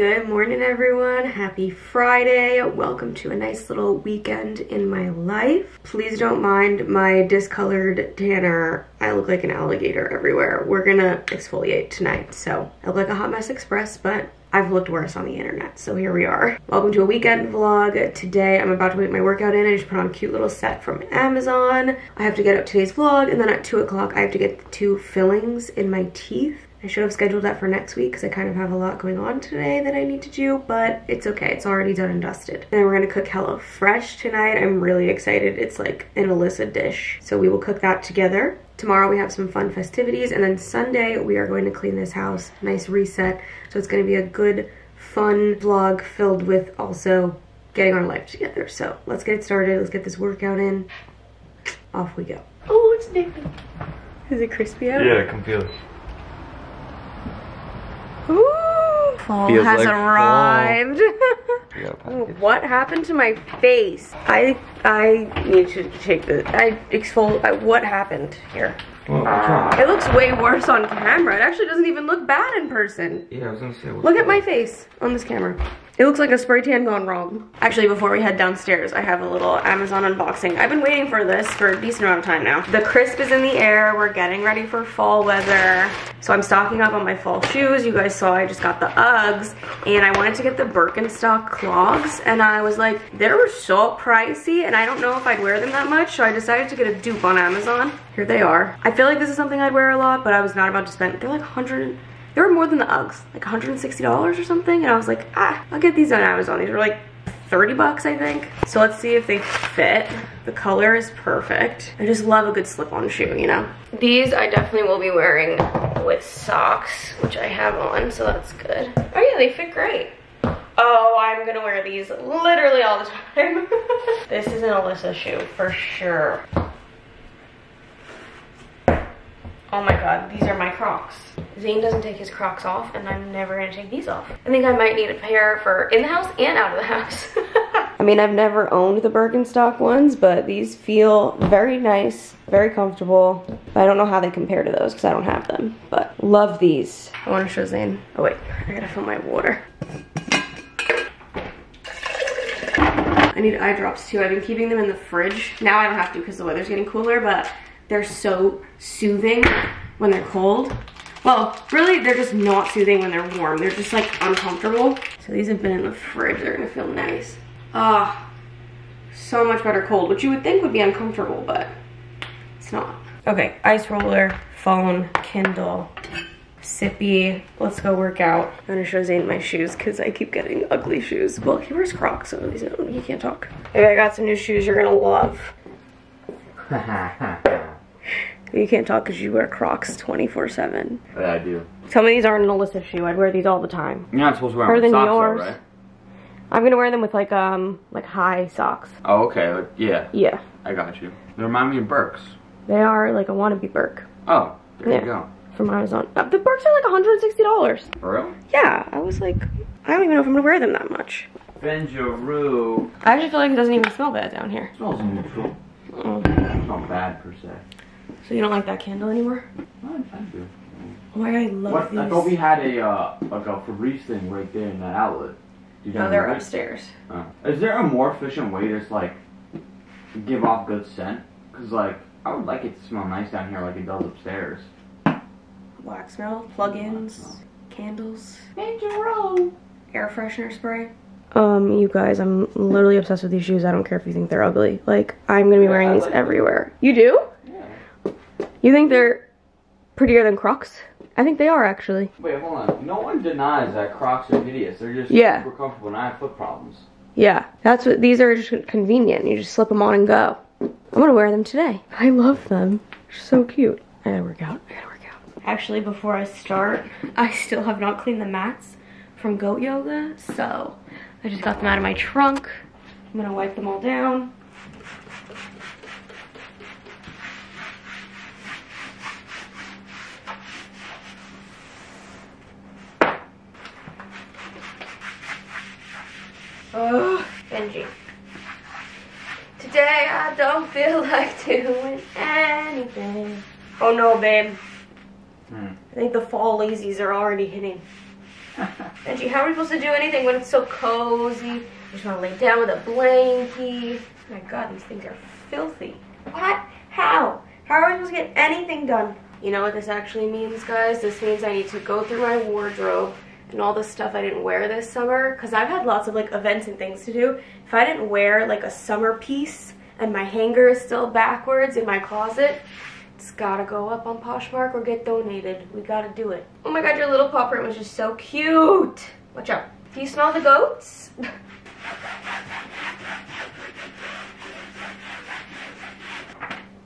Good morning, everyone. Happy Friday. Welcome to a nice little weekend in my life. Please don't mind my discolored tanner. I look like an alligator everywhere. We're gonna exfoliate tonight, so I look like a hot mess express, but I've looked worse on the internet, so here we are. Welcome to a weekend vlog. Today I'm about to put my workout in. I just put on a cute little set from Amazon. I have to get up today's vlog, and then at 2 o'clock I have to get the two fillings in my teeth. I should have scheduled that for next week because I kind of have a lot going on today that I need to do, but it's okay. It's already done and dusted. And we're gonna cook HelloFresh tonight. I'm really excited. It's like an Allisa dish. So we will cook that together. Tomorrow we have some fun festivities and then Sunday we are going to clean this house. Nice reset. So it's gonna be a good, fun vlog filled with also getting our life together. So let's get it started. Let's get this workout in. Off we go. Oh, it's Nathan. Is it crispy out? Yeah, I can feel it. Ooh, fall Feels has like arrived. Yeah, what happened to my face? I I need to take the I exfol. I, what happened here? Well, what's? Ah, it looks way worse on camera. It actually doesn't even look bad in person. Yeah, I was gonna say. Look at my face on this camera. It looks like a spray tan gone wrong. Actually, before we head downstairs, I have a little Amazon unboxing. I've been waiting for this for a decent amount of time now. The crisp is in the air. We're getting ready for fall weather. So I'm stocking up on my fall shoes. You guys saw I just got the Uggs. And I wanted to get the Birkenstock clogs. And I was like, they were so pricey. And I don't know if I'd wear them that much. So I decided to get a dupe on Amazon. Here they are. I feel like this is something I'd wear a lot, but I was not about to spend. They're like 100 they were more than the Uggs, like $160 or something. And I was like, ah, I'll get these on Amazon. These were like 30 bucks, I think. So let's see if they fit. The color is perfect. I just love a good slip-on shoe, you know? These I definitely will be wearing with socks, which I have on, so that's good. Oh yeah, they fit great. Oh, I'm gonna wear these literally all the time. this is an Allisa shoe for sure. Oh my god, these are my Crocs. Zane doesn't take his Crocs off, and I'm never gonna take these off. I think I might need a pair for in the house and out of the house. I mean, I've never owned the Birkenstock ones, but these feel very nice, very comfortable. But I don't know how they compare to those because I don't have them. But love these. I want to show Zane. Oh wait, I gotta fill my water. I need eye drops too. I've been keeping them in the fridge. Now I don't have to because the weather's getting cooler, but they're so soothing when they're cold. Well, really, they're just not soothing when they're warm. They're just like uncomfortable. So these have been in the fridge. They're gonna feel nice. Ah, so much better cold, which you would think would be uncomfortable, but it's not. Okay, ice roller, phone, Kindle, sippy. Let's go work out. I'm gonna show Zane my shoes because I keep getting ugly shoes. Well, he wears Crocs, so he's, he can't talk. Okay, I got some new shoes you're gonna love. You can't talk because you wear Crocs 24-7. Yeah, I do. Some of these aren't an Allisa shoe. I'd wear these all the time. You're not supposed to wear them with than socks, though, yours. right? I'm gonna wear them with like um like high socks. Oh, okay. like, Yeah, Yeah, I got you. They remind me of Birks. they are like a wannabe Birk Oh, there Yeah. you go. from Amazon. Uh, the Birks are like 160 dollars. For real? Yeah, I was like, I don't even know if I'm gonna wear them that much. Benjaroo. I actually feel like it doesn't even smell bad down here. Smells neutral. Oh. It's not bad per se. So you don't like that candle anymore? No, I do. Oh my god, I love What? these. I thought we had a uh, like a Febreze thing right there in that outlet. You no, they're right? upstairs. Oh. Is there a more efficient way to just like give off good scent? Cause like I would like it to smell nice down here like it does upstairs. Wax smell, plug-ins, candles, Benjaroo. air freshener spray. Um, you guys, I'm literally obsessed with these shoes. I don't care if you think they're ugly. Like, I'm gonna be Yeah, wearing I these them. everywhere. You do? Yeah. You think they're prettier than Crocs? I think they are actually. Wait, hold on. No one denies that Crocs are hideous. They're just Yeah. super comfortable, and I have foot problems. Yeah, that's what these are just convenient. You just slip them on and go. I'm gonna wear them today. I love them. They're so cute. I gotta work out. I gotta work out. Actually, before I start, I still have not cleaned the mats from goat yoga, so I just got them out of my trunk. I'm gonna wipe them all down. Oh, Benji. Today I don't feel like doing anything. Oh no, babe. Hmm. I think the fall lazies are already hitting. Benji, how are we supposed to do anything when it's so cozy? You just want to lay down with a blankie. Oh my god, these things are filthy. What? How? How are we supposed to get anything done? You know what this actually means, guys? This means I need to go through my wardrobe and all the stuff I didn't wear this summer because I've had lots of like events and things to do. If I didn't wear like a summer piece and my hanger is still backwards in my closet, it's gotta go up on Poshmark or get donated. We gotta do it. Oh my god, your little paw print was just so cute. Watch out. Do you smell the goats?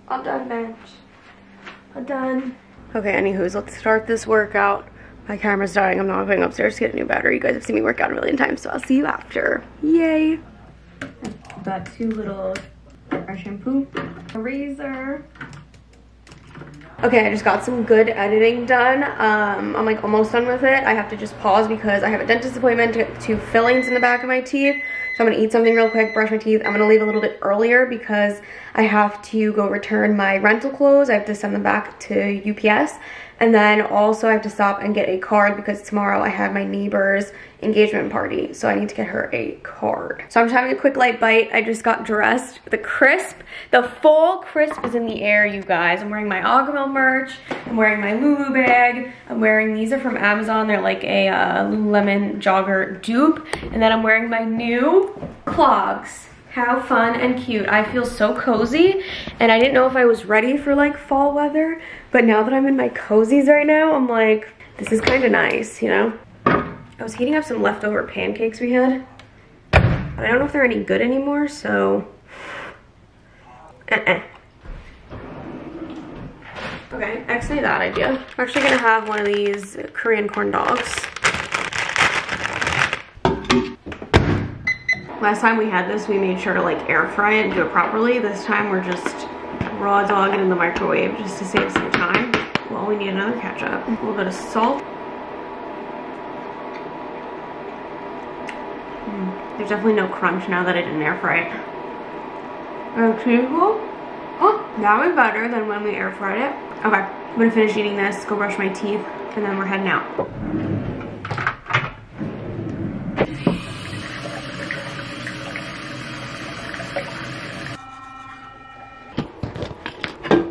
All done, bench. All done. Okay, anywho's, let's start this workout. My camera's dying. I'm not going upstairs to get a new battery. You guys have seen me work out a million times, so I'll see you after. Yay. Got two little bar shampoo, a razor. Okay, I just got some good editing done. Um, I'm like almost done with it. I have to just pause because I have a dentist appointment to get two fillings in the back of my teeth. So I'm gonna eat something real quick, brush my teeth. I'm gonna leave a little bit earlier because I have to go return my rental clothes. I have to send them back to UPS. And then also I have to stop and get a card because tomorrow I have my neighbor's engagement party. So I need to get her a card. So I'm just having a quick light bite. I just got dressed. The crisp, the full crisp is in the air, you guys. I'm wearing my Agahmil merch. I'm wearing my Lulu bag. I'm wearing, these are from Amazon. They're like a uh, Lululemon jogger dupe. And then I'm wearing my new clogs. How fun and cute. I feel so cozy and I didn't know if I was ready for like fall weather, but now that I'm in my cozies right now, I'm like, this is kind of nice, you know? I was heating up some leftover pancakes we had, I don't know if they're any good anymore, so. Uh-uh. Okay, actually that idea. I'm actually gonna have one of these Korean corn dogs. Last time we had this, we made sure to like air fry it and do it properly. This time we're just raw dog in the microwave just to save some time. Well, we need another ketchup, a little bit of salt. Mm, there's definitely no crunch now that I didn't air fry it. Okay, cool. Oh, that was better than when we air fried it. Okay, I'm gonna finish eating this, go brush my teeth, and then we're heading out.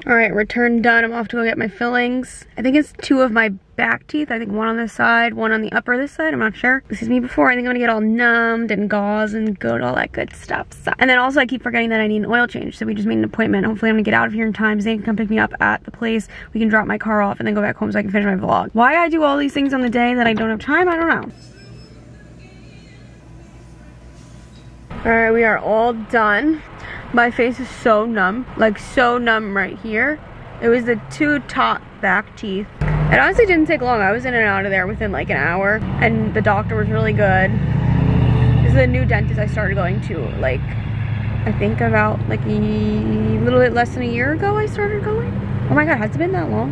All right, return done. I'm off to go get my fillings. I think it's two of my back teeth. I think one on this side, one on the upper this side. I'm not sure. This is me before. I think I'm gonna get all numbed and gauze and good, all that good stuff. So, and then also I keep forgetting that I need an oil change. So we just made an appointment. Hopefully I'm gonna get out of here in time. Zane can come pick me up at the place. We can drop my car off and then go back home so I can finish my vlog. Why I do all these things on the day that I don't have time, I don't know. All right, we are all done. My face is so numb, like so numb right here. It was the two top back teeth. It honestly didn't take long. I was in and out of there within like an hour and the doctor was really good. This is a new dentist I started going to like, I think about like a little bit less than a year ago I started going. Oh my God, has it been that long?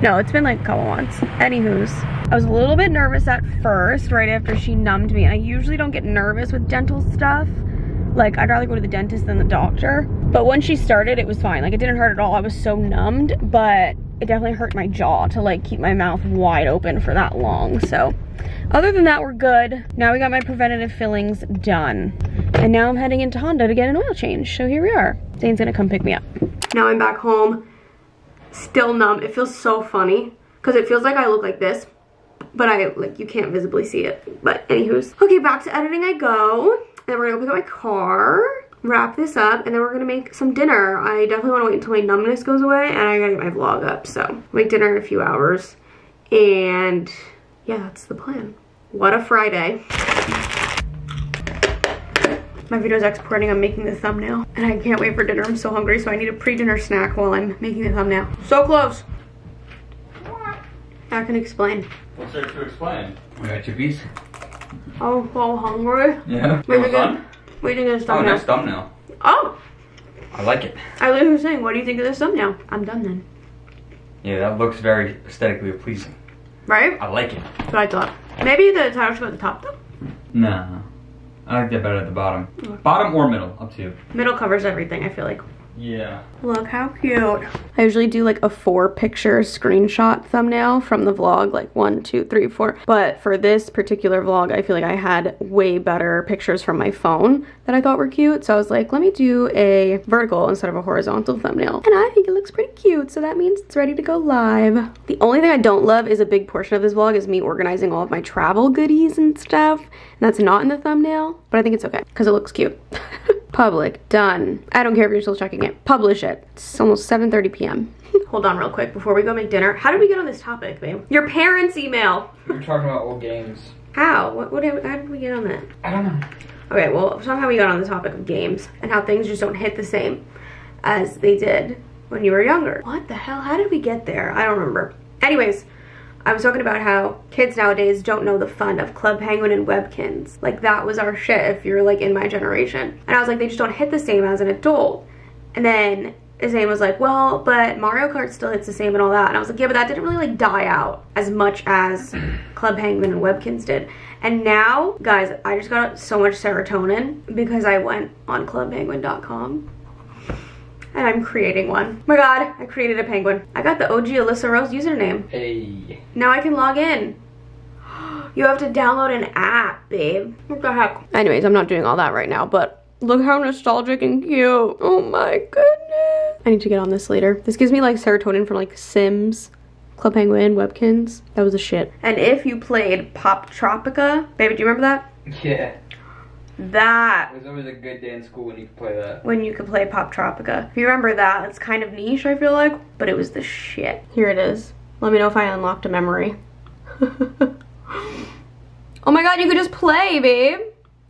No, it's been like a couple months. Anywho's, I was a little bit nervous at first, right after she numbed me. I usually don't get nervous with dental stuff. Like, I'd rather go to the dentist than the doctor. But when she started, it was fine. Like, it didn't hurt at all. I was so numbed, but it definitely hurt my jaw to like keep my mouth wide open for that long. So other than that, we're good. Now we got my preventative fillings done. And now I'm heading into Honda to get an oil change. So here we are. Zane's gonna come pick me up. Now I'm back home, still numb. It feels so funny because it feels like I look like this, but I like you can't visibly see it. But anywho's, okay, back to editing I go. Then we're gonna go pick up my car, wrap this up, and then we're gonna make some dinner. I definitely wanna wait until my numbness goes away and I gotta get my vlog up. So make dinner in a few hours. And yeah, that's the plan. What a Friday. My video's exporting, I'm making the thumbnail. And I can't wait for dinner, I'm so hungry, so I need a pre-dinner snack while I'm making the thumbnail. So close. I can explain. What's there to explain? We got your piece. Oh, I'm so hungry. Yeah. Wait, Almost again. done? What do you think of this Oh, thumbnail? nice thumbnail. Oh, I like it. I literally was saying, what do you think of this thumbnail? I'm done then. Yeah, that looks very aesthetically pleasing. Right? I like it. That's what I thought. Maybe the title should go at the top though. No. I like that better at the bottom. Bottom or middle, up to you. Middle covers everything, I feel like. Yeah. Look how cute. I usually do like a four picture screenshot thumbnail from the vlog, like one, two, three, four. But for this particular vlog, I feel like I had way better pictures from my phone that I thought were cute. So I was like, let me do a vertical instead of a horizontal thumbnail. And I think it looks pretty cute. So that means it's ready to go live. The only thing I don't love is a big portion of this vlog is me organizing all of my travel goodies and stuff. And that's not in the thumbnail, but I think it's okay because it looks cute. Public, done. I don't care if you're still checking it. Publish it. It's almost 7.30 p.m. Hold on real quick before we go make dinner. How did we get on this topic, babe? Your parents' email. We were talking about old games. How? What, what, how did we get on that? I don't know. Okay, well, somehow we got on the topic of games and how things just don't hit the same as they did when you were younger. What the hell? How did we get there? I don't remember. Anyways, I was talking about how kids nowadays don't know the fun of Club Penguin and Webkinz. Like that was our shit if you're like in my generation. And I was like, they just don't hit the same as an adult. And then his name was like, well, but Mario Kart still hits the same and all that. And I was like, yeah, but that didn't really like die out as much as Club Penguin and Webkinz did. And now, guys, I just got so much serotonin because I went on clubpenguin.com and I'm creating one. Oh my god, I created a penguin. I got the OG Allisa Rose username. Hey. Now I can log in. You have to download an app, babe. What the heck? Anyways, I'm not doing all that right now, but look how nostalgic and cute. Oh my goodness. I need to get on this later. This gives me like serotonin from like Sims, Club Penguin, Webkinz. That was a shit. And if you played Poptropica, baby, do you remember that? Yeah. That It was always a good day in school when you could play that. when you could play Poptropica. If you remember that, it's kind of niche, I feel like, but it was the shit. Here it is. Let me know if I unlocked a memory. oh my god, you could just play, babe.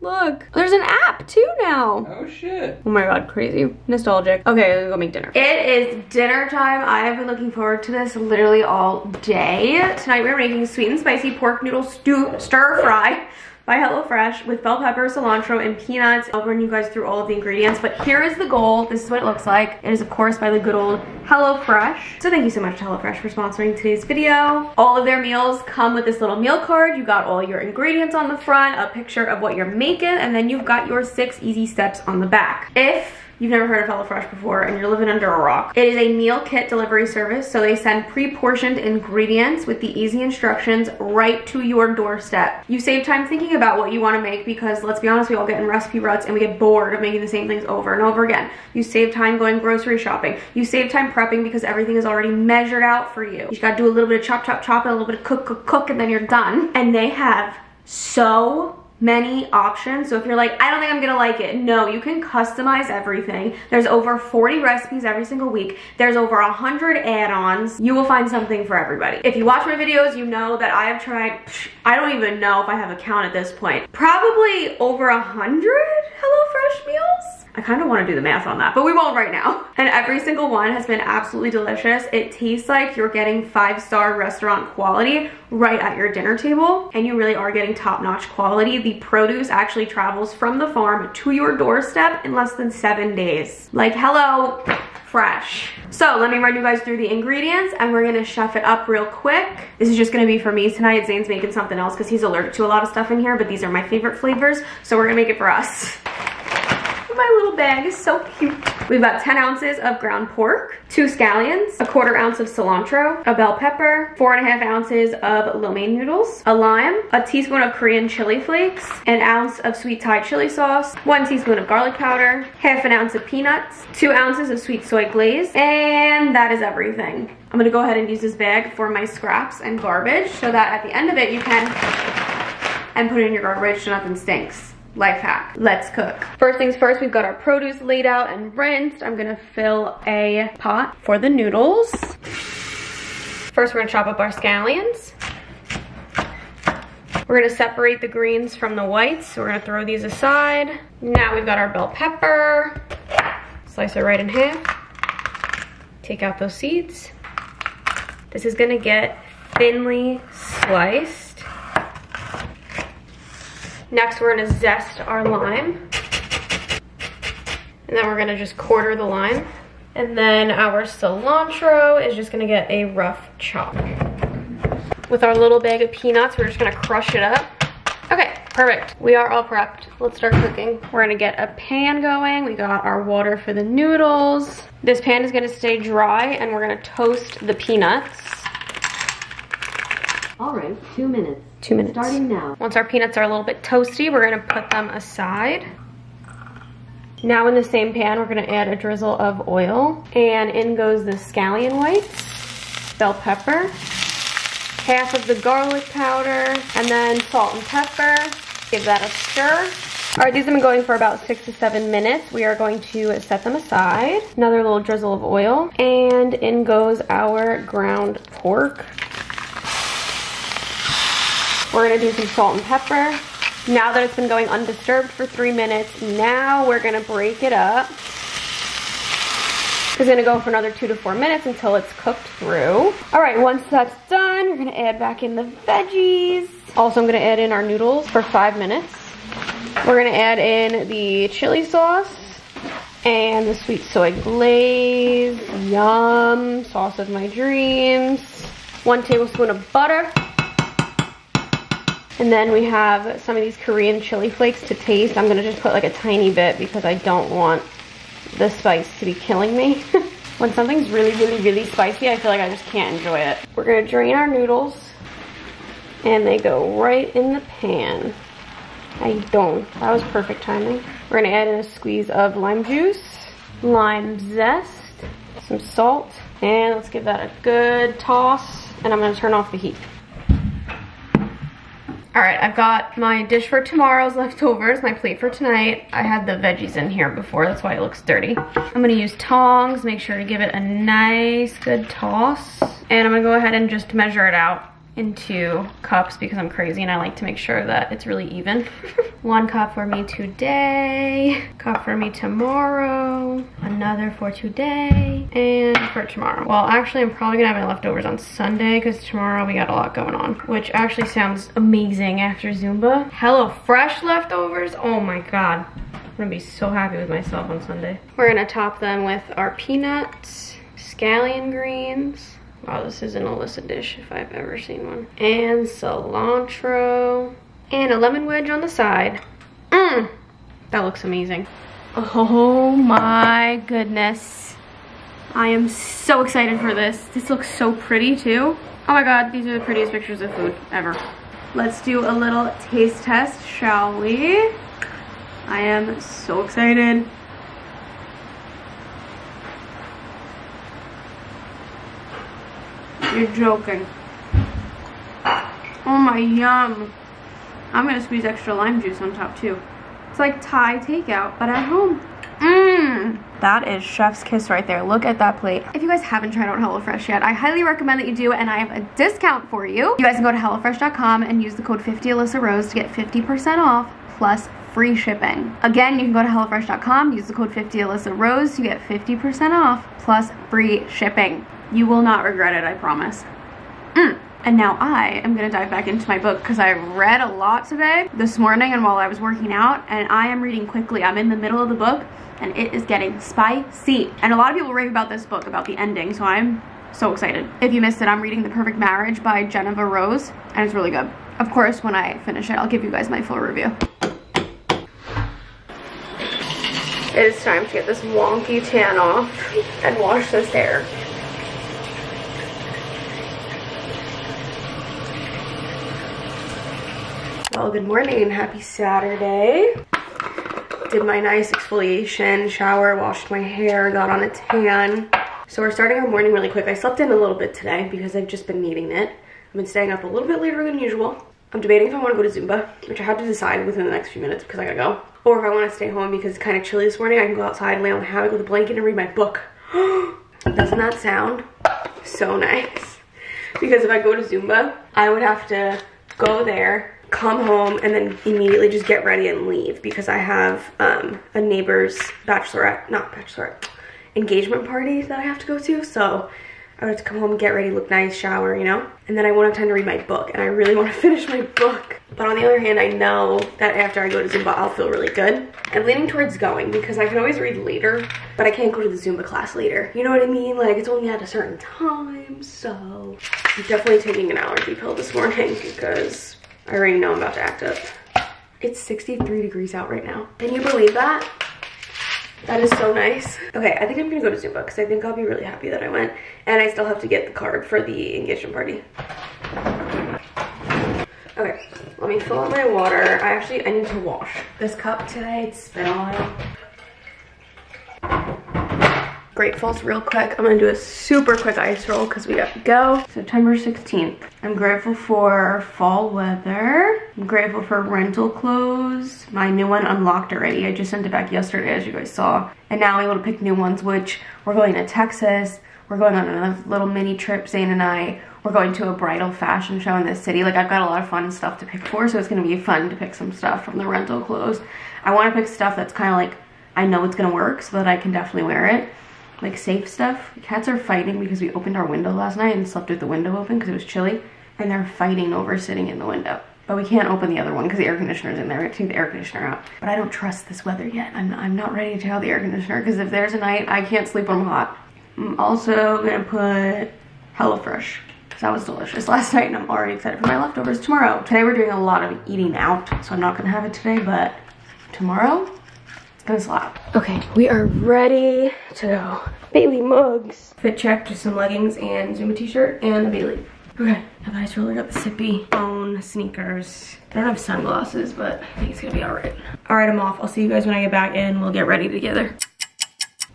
Look, there's an app too now. Oh shit. Oh my god, crazy. Nostalgic. Okay, let's go make dinner. It is dinner time. I have been looking forward to this literally all day. Tonight we're making sweet and spicy pork noodle stew stir fry by HelloFresh with bell pepper, cilantro, and peanuts. I'll run you guys through all of the ingredients, but here is the goal. This is what it looks like. It is, of course, by the good old HelloFresh. So thank you so much to HelloFresh for sponsoring today's video. All of their meals come with this little meal card. You got all your ingredients on the front, a picture of what you're making, and then you've got your six easy steps on the back. If you've never heard of HelloFresh before and you're living under a rock. It is a meal kit delivery service, so they send pre-portioned ingredients with the easy instructions right to your doorstep. You save time thinking about what you want to make because let's be honest, we all get in recipe ruts and we get bored of making the same things over and over again. You save time going grocery shopping. You save time prepping because everything is already measured out for you. You gotta do a little bit of chop, chop, chop, and a little bit of cook, cook, cook, and then you're done. And they have so many options. So if you're like, I don't think I'm gonna like it, no, you can customize everything. There's over 40 recipes every single week. There's over 100 add-ons. You will find something for everybody. If you watch my videos, you know that I have tried, I don't even know if I have a count at this point, probably over 100 HelloFresh meals. I kind of want to do the math on that, but we won't right now. And every single one has been absolutely delicious. It tastes like you're getting five-star restaurant quality right at your dinner table, and you really are getting top-notch quality. The produce actually travels from the farm to your doorstep in less than seven days. Like, hello, fresh. So let me run you guys through the ingredients and we're gonna chef it up real quick. This is just gonna be for me tonight. Zane's making something else because he's allergic to a lot of stuff in here, but these are my favorite flavors, so we're gonna make it for us. My little bag is so cute. We've got 10 ounces of ground pork, two scallions, a quarter ounce of cilantro, a bell pepper, four and a half ounces of lo mein noodles, a lime, a teaspoon of Korean chili flakes, an ounce of sweet Thai chili sauce, one teaspoon of garlic powder, half an ounce of peanuts, two ounces of sweet soy glaze, and that is everything. I'm gonna go ahead and use this bag for my scraps and garbage so that at the end of it you can and put it in your garbage so nothing stinks life hack. Let's cook. First things first, we've got our produce laid out and rinsed. I'm gonna fill a pot for the noodles. First, we're gonna chop up our scallions. We're gonna separate the greens from the whites. So we're gonna throw these aside. Now we've got our bell pepper. Slice it right in half. Take out those seeds. This is gonna get thinly sliced. Next, we're gonna zest our lime. And then we're gonna just quarter the lime. And then our cilantro is just gonna get a rough chop. With our little bag of peanuts, we're just gonna crush it up. Okay, Perfect. We are all prepped. Let's start cooking. We're gonna get a pan going. We got our water for the noodles. This pan is gonna stay dry and we're gonna toast the peanuts. All right, two minutes. Two minutes. Starting now. Once our peanuts are a little bit toasty, we're gonna put them aside. Now in the same pan, we're gonna add a drizzle of oil and in goes the scallion whites, bell pepper, half of the garlic powder, and then salt and pepper. Give that a stir. All right, these have been going for about six to seven minutes. We are going to set them aside. Another little drizzle of oil. And in goes our ground pork. We're gonna do some salt and pepper. Now that it's been going undisturbed for three minutes, now we're gonna break it up. It's gonna go for another two to four minutes until it's cooked through. All right, once that's done, we're gonna add back in the veggies. Also, I'm gonna add in our noodles for five minutes. We're gonna add in the chili sauce and the sweet soy glaze. Yum, sauce of my dreams. One tablespoon of butter. And then we have some of these Korean chili flakes to taste. I'm gonna just put like a tiny bit because I don't want the spice to be killing me. when something's really, really, really spicy, I feel like I just can't enjoy it. We're gonna drain our noodles and they go right in the pan. I don't. That was perfect timing. We're gonna add in a squeeze of lime juice, lime zest, some salt, and let's give that a good toss. And I'm gonna turn off the heat. All right, I've got my dish for tomorrow's leftovers, my plate for tonight. I had the veggies in here before, that's why it looks dirty. I'm gonna use tongs, make sure to give it a nice good toss. And I'm gonna go ahead and just measure it out into cups because I'm crazy and I like to make sure that it's really even. One cup for me today, cup for me tomorrow, another for today, and for tomorrow. Well, actually, I'm probably gonna have my leftovers on Sunday because tomorrow we got a lot going on, which actually sounds amazing after Zumba. HelloFresh leftovers, oh my God. I'm gonna be so happy with myself on Sunday. We're gonna top them with our peanuts, scallion greens, Wow, this is an Allisa dish if I've ever seen one. And cilantro. And a lemon wedge on the side. Mmm. That looks amazing. Oh my goodness. I am so excited for this. This looks so pretty too. Oh my god, these are the prettiest pictures of food ever. Let's do a little taste test, shall we? I am so excited. You're joking. Oh my yum. I'm gonna squeeze extra lime juice on top too. It's like Thai takeout, but at home. Mmm. That is chef's kiss right there. Look at that plate. If you guys haven't tried out HelloFresh yet, I highly recommend that you do, and I have a discount for you. You guys can go to HelloFresh.com and use the code 50AllisaRose to get 50% off plus free shipping. Again, you can go to HelloFresh.com, use the code 50AllisaRose to get 50% off plus free shipping. You will not regret it, I promise. Mm. And now I am gonna dive back into my book because I read a lot today, this morning and while I was working out, and I am reading quickly. I'm in the middle of the book and it is getting spicy. And a lot of people rave about this book, about the ending, so I'm so excited. If you missed it, I'm reading The Perfect Marriage by Jeneva Rose, and it's really good. Of course, when I finish it, I'll give you guys my full review. It is time to get this wonky tan off and wash this hair. Well, good morning and happy Saturday. Did my nice exfoliation, shower, washed my hair, got on a tan. So we're starting our morning really quick. I slept in a little bit today because I've just been needing it. I've been staying up a little bit later than usual. I'm debating if I want to go to Zumba, which I have to decide within the next few minutes because I gotta go. Or if I want to stay home because it's kind of chilly this morning, I can go outside, and lay on the hammock with a blanket and read my book. Doesn't that sound so nice? Because if I go to Zumba, I would have to go there, come home, and then immediately just get ready and leave because I have um, a neighbor's bachelorette, not bachelorette, engagement party that I have to go to. So I would have to come home, get ready, look nice, shower, you know? And then I won't have time to read my book, and I really want to finish my book. But on the other hand, I know that after I go to Zumba, I'll feel really good. I'm leaning towards going because I can always read later, but I can't go to the Zumba class later. You know what I mean? Like, it's only at a certain time, so... I'm definitely taking an allergy pill this morning because I already know I'm about to act up. It's 63 degrees out right now. Can you believe that? That is so nice. Okay, I think I'm gonna go to Zumba because I think I'll be really happy that I went. And I still have to get the card for the engagement party. Okay, let me fill up my water. I actually, I need to wash this cup today. It's been a while. Gratefuls real quick. I'm gonna do a super quick ice roll because we got to go. September 16th. I'm grateful for fall weather. I'm grateful for rental clothes. My new one unlocked already. I just sent it back yesterday as you guys saw. And now I'm able to pick new ones, which we're going to Texas. We're going on a little mini trip, Zane and I. We're going to a bridal fashion show in this city. Like I've got a lot of fun stuff to pick for, so it's gonna be fun to pick some stuff from the rental clothes. I wanna pick stuff that's kind of like, I know it's gonna work so that I can definitely wear it like safe stuff. cats are fighting because we opened our window last night and slept with the window open because it was chilly. And they're fighting over sitting in the window. But we can't open the other one because the air conditioner's in there. We have to take the air conditioner out. But I don't trust this weather yet. I'm, I'm not ready to out the air conditioner because if there's a night, I can't sleep when I'm hot. I'm also gonna put HelloFresh. Because that was delicious last night and I'm already excited for my leftovers tomorrow. Today we're doing a lot of eating out, so I'm not gonna have it today, but tomorrow gonna slap. Okay, we are ready to go. Bailey mugs. Fit check, just some leggings and Zumba t-shirt and a Bailey. Okay, have ice roller, got the sippy phone, sneakers. I don't have sunglasses, but I think it's gonna be all right. All right, I'm off. I'll see you guys when I get back in. We'll get ready together.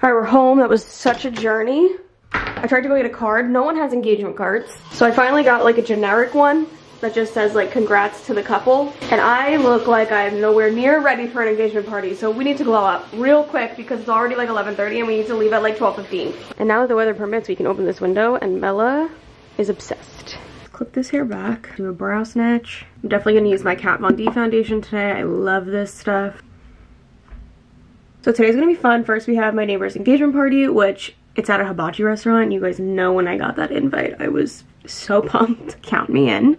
All right, we're home. That was such a journey. I tried to go get a card. No one has engagement cards. So I finally got like a generic one that just says like congrats to the couple. And I look like I'm nowhere near ready for an engagement party. So we need to glow up real quick because it's already like 11:30 and we need to leave at like 12:15 and now that the weather permits we can open this window and Bella is obsessed. Clip this hair back do a brow snatch. I'm definitely gonna use my Kat Von D foundation today. I love this stuff. So today's gonna be fun. First we have my neighbor's engagement party which it's at a hibachi restaurant you guys know when I got that invite I was so pumped count me in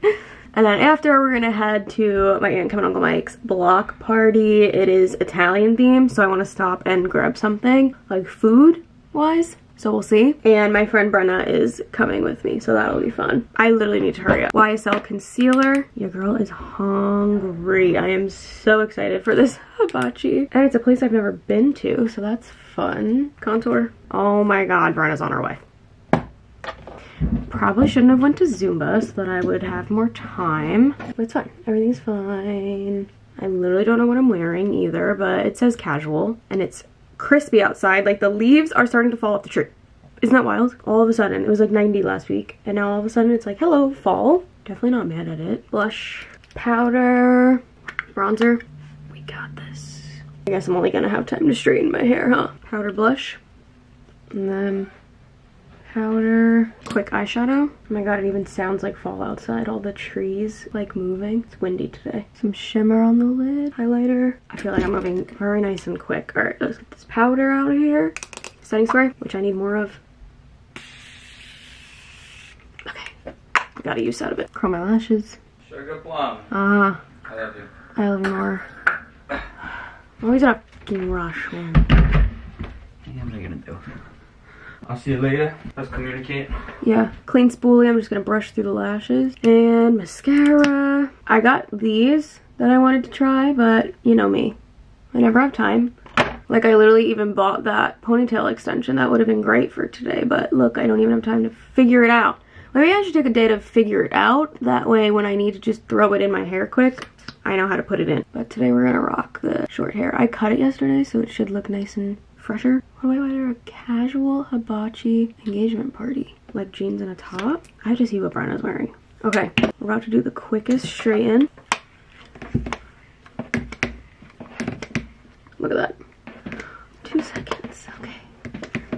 and then after we're gonna head to my aunt and Uncle Mike's block party. It is Italian themed, so I wanna stop and grab something like food wise. So we'll see. And my friend Brenna is coming with me, so that'll be fun. I literally need to hurry up. YSL concealer. Your girl is hungry. I am so excited for this hibachi. And it's a place I've never been to, so that's fun. Contour. Oh my god, Brenna's on her way. Probably shouldn't have went to Zumba so that I would have more time. But it's fine. Everything's fine. I literally don't know what I'm wearing either, but it says casual and it's crispy outside. Like the leaves are starting to fall off the tree. Isn't that wild? All of a sudden, it was like 90 last week. And now all of a sudden it's like, hello, fall. Definitely not mad at it. Blush, powder, bronzer. We got this. I guess I'm only gonna have time to straighten my hair, huh? Powder blush. And then powder, quick eyeshadow. Oh my god, it even sounds like fall outside. All the trees like moving. It's windy today. Some shimmer on the lid, highlighter. I feel like I'm moving very nice and quick. All right, let's get this powder out of here. Setting spray, which I need more of. Okay, I gotta use out of it. Curl my lashes. Sugar plum. Ah. I love you. I love you more. Always a fucking rush, man. What am I gonna do? I'll see you later. Let's communicate. Yeah, clean spoolie. I'm just gonna brush through the lashes. And mascara. I got these that I wanted to try, but you know me. I never have time. Like I literally even bought that ponytail extension. That would have been great for today, but look, I don't even have time to figure it out. Maybe I should take a day to figure it out. That way when I need to just throw it in my hair quick, I know how to put it in. But today we're gonna rock the short hair. I cut it yesterday, so it should look nice and fresher. What do I wear? A casual hibachi engagement party. Like jeans and a top. I to see what Brenna's wearing. Okay, we're about to do the quickest straighten. Look at that. Two seconds. Okay.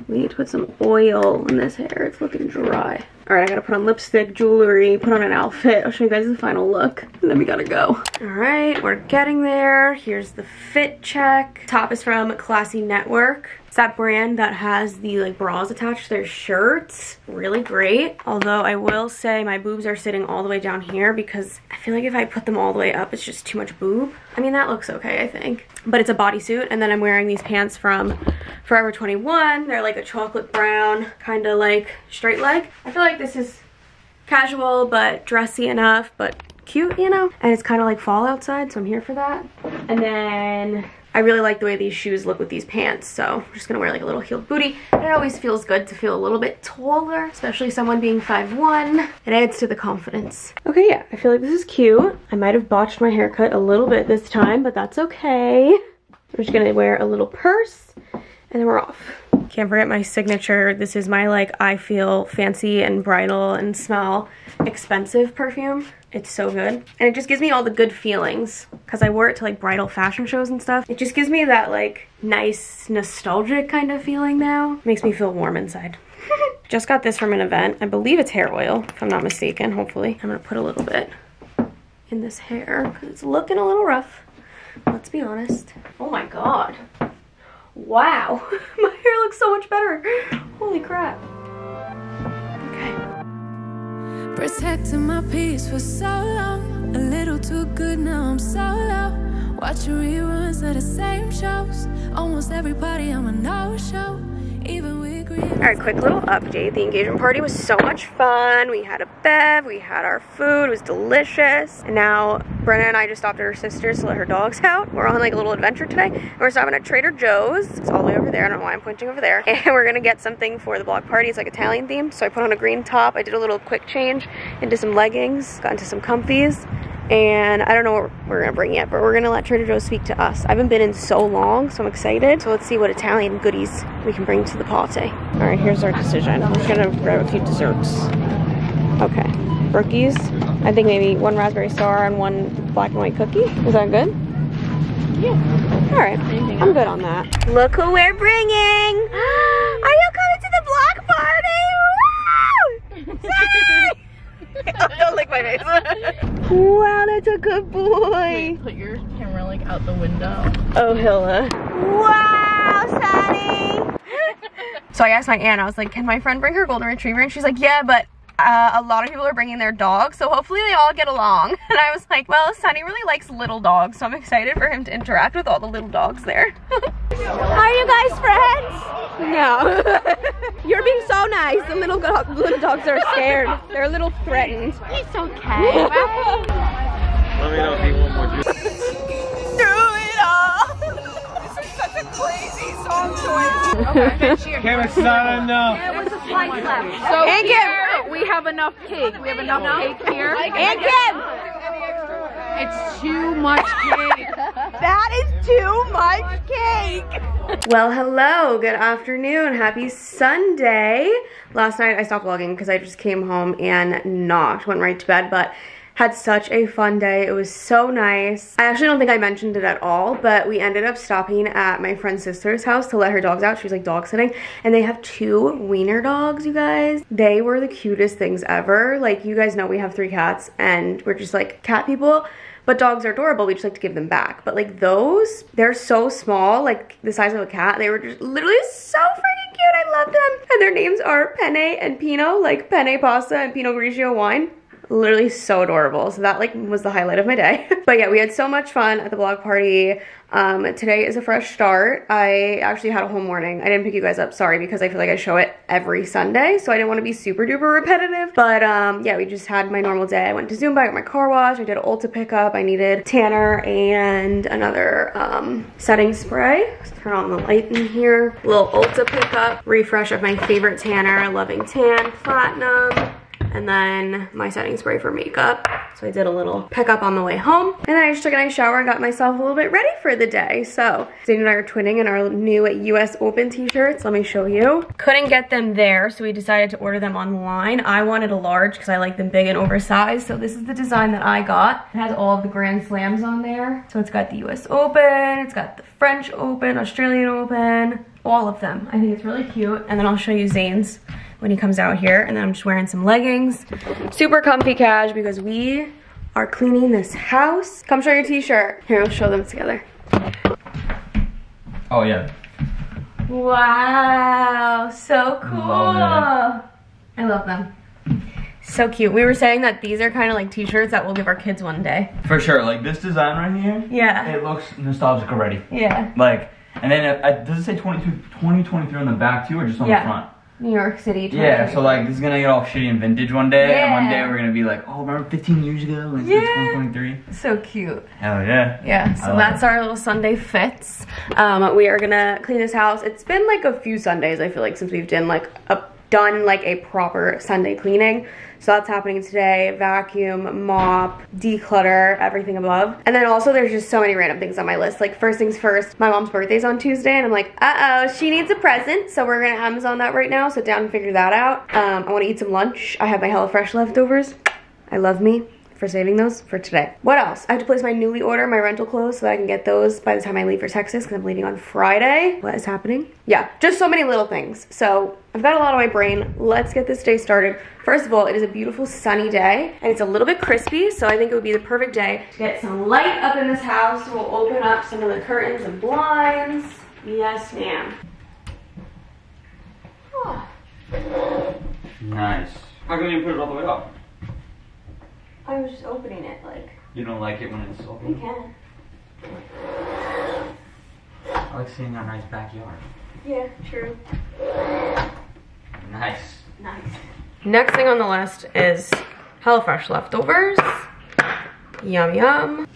We need to put some oil in this hair. It's looking dry. All right, I gotta put on lipstick, jewelry, put on an outfit. I'll show you guys the final look, and then we gotta go. All right, we're getting there. Here's the fit check. Top is from Klassy Network. It's that brand that has the like bras attached to their shirts. Really great. Although I will say my boobs are sitting all the way down here because I feel like if I put them all the way up, it's just too much boob. I mean, that looks okay, I think. But it's a bodysuit, and then I'm wearing these pants from Forever 21. They're like a chocolate brown, kind of like straight leg. I feel like this is casual, but dressy enough, but cute, you know? And it's kind of like fall outside, so I'm here for that. And then I really like the way these shoes look with these pants, so I'm just gonna wear like a little heeled booty. And it always feels good to feel a little bit taller, especially someone being 5'1". It adds to the confidence. Okay, yeah, I feel like this is cute. I might have botched my haircut a little bit this time, but that's okay. I'm just gonna wear a little purse and then we're off. Can't forget my signature. This is my like I feel fancy and bridal and smell expensive perfume. It's so good. And it just gives me all the good feelings because I wore it to like bridal fashion shows and stuff. It just gives me that like nice nostalgic kind of feeling now. Makes me feel warm inside. just got this from an event. I believe it's hair oil if I'm not mistaken, hopefully. I'm gonna put a little bit in this hair because it's looking a little rough. Let's be honest. Oh my god. Wow, my hair looks so much better. Holy crap. Okay. Protecting my peace for so long. A little too good, now I'm solo. Watching reruns of the same shows. Almost everybody I'm a no All right, quick little update. The engagement party was so much fun. We had a bev, we had our food, it was delicious. And now Brenna and I just stopped at her sister's to let her dogs out. We're on like a little adventure today. And we're stopping at Trader Joe's. It's all the way over there. I don't know why I'm pointing over there. And we're gonna get something for the block party. It's like Italian themed. So I put on a green top. I did a little quick change into some leggings, got into some comfies and I don't know what we're gonna bring yet, but we're gonna let Trader Joe's speak to us. I haven't been in so long, so I'm excited. So let's see what Italian goodies we can bring to the party. All right, here's our decision. I'm just gonna grab a few desserts. Okay, Brookies. I think maybe one raspberry star and one black and white cookie. Is that good? Yeah. All right, I'm good on that. Look who we're bringing. Are you coming to the block party? Woo! Sorry! Don't lick my face. wow, that's a good boy. Put your camera like out the window. Oh, Hilla. Wow, Sonny. so I asked my aunt, I was like, can my friend bring her golden retriever? And she's like, yeah, but uh, a lot of people are bringing their dogs, so hopefully they all get along. And I was like, well, Sunny really likes little dogs, so I'm excited for him to interact with all the little dogs there. are you guys friends? No. You're being so nice. The little, go little dogs are scared. They're a little threatened. It's okay. Let me know if you want more juice. Through it all. This is such a crazy song choice. Kim, it's not enough. So And here, we have enough cake. We have enough cake here. And Kim, It's too much cake. that is too much cake. Well, hello, good afternoon, happy Sunday. Last night I stopped vlogging because I just came home and knocked, went right to bed, but had such a fun day. It was so nice. I actually don't think I mentioned it at all, but we ended up stopping at my friend's sister's house to let her dogs out. She was like dog sitting, and they have two wiener dogs, you guys. They were the cutest things ever. Like, you guys know we have three cats, and we're just like cat people. But dogs are adorable. We just like to give them back. But like those, they're so small, like the size of a cat. They were just literally so freaking cute. I love them. And their names are Penne and Pinot, like penne pasta and Pinot Grigio wine literally so adorable. So that like was the highlight of my day. but yeah, we had so much fun at the blog party. Um, today is a fresh start. I actually had a whole morning. I didn't pick you guys up, sorry, because I feel like I show it every Sunday. So I didn't want to be super duper repetitive. But um, yeah, we just had my normal day. I went to Zumba, I got my car wash, I did Ulta pickup. I needed tanner and another um, setting spray. Let's turn on the light in here. Little Ulta pickup, refresh of my favorite tanner, Loving Tan Platinum and then my setting spray for makeup. So I did a little pickup on the way home. And then I just took a nice shower and got myself a little bit ready for the day. So Zane and I are twinning in our new US Open t-shirts. Let me show you. Couldn't get them there, so we decided to order them online. I wanted a large because I like them big and oversized. So this is the design that I got. It has all of the Grand Slams on there. So it's got the US Open, it's got the French Open, Australian Open, all of them. I think it's really cute. And then I'll show you Zane's when he comes out here. And then I'm just wearing some leggings. Super comfy cash because we are cleaning this house. Come show your t-shirt. Here, we'll show them together. Oh yeah. Wow, so cool. Love I love them. So cute. We were saying that these are kind of like t-shirts that we'll give our kids one day. For sure, like this design right here, Yeah. it looks nostalgic already. Yeah. Like, and then it, uh, does it say 22, 2023 on the back too, or just on Yeah. the front? New York City. Yeah, so like this is gonna get all shitty and vintage one day, and one day we're gonna be like, oh, remember 15 years ago when Yeah. 2023? so cute. Hell yeah. Yeah, so that's our little Sunday fits. Um, we are gonna clean this house. It's been like a few Sundays, I feel like, since we've done like a done like a proper Sunday cleaning. So that's happening today. Vacuum, mop, declutter, everything above. And then also there's just so many random things on my list. Like first things first, my mom's birthday's on Tuesday and I'm like, uh-oh, she needs a present. So we're gonna Amazon that right now. Sit down and figure that out. Um, I wanna eat some lunch. I have my HelloFresh leftovers. I love me for saving those for today. What else? I have to place my Nuuly order, my rental clothes, so that I can get those by the time I leave for Texas because I'm leaving on Friday. What is happening? Yeah, just so many little things. So I've got a lot on my brain. Let's get this day started. First of all, it is a beautiful sunny day and it's a little bit crispy, so I think it would be the perfect day to get some light up in this house. We'll open up some of the curtains and blinds. Yes, ma'am. Oh, Nice. How come you didn't put it all the way up? I was just opening it like, You don't like it when it's we open? can. I like seeing our nice backyard. Yeah, true. Nice. Nice. Next thing on the list is HelloFresh leftovers. Yum yum.